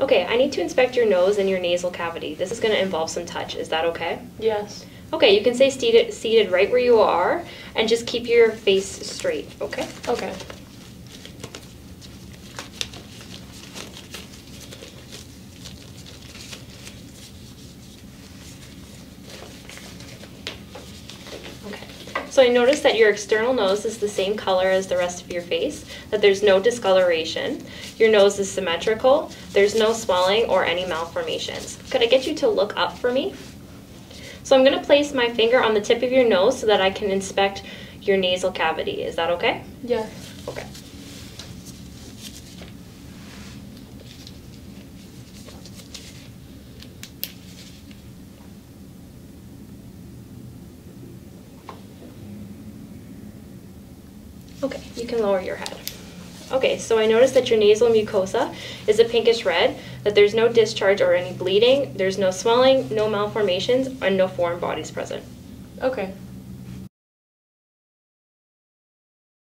Okay, I need to inspect your nose and your nasal cavity. This is going to involve some touch. Is that okay? Yes. Okay, you can stay seated, seated right where you are and just keep your face straight, okay? Okay. Okay. So I noticed that your external nose is the same color as the rest of your face, that there's no discoloration, your nose is symmetrical, there's no swelling or any malformations. Could I get you to look up for me? So I'm going to place my finger on the tip of your nose so that I can inspect your nasal cavity. Is that okay? Yes. Okay. Okay, you can lower your head. Okay, so I noticed that your nasal mucosa is a pinkish red, that there's no discharge or any bleeding, there's no swelling, no malformations, and no foreign bodies present. Okay.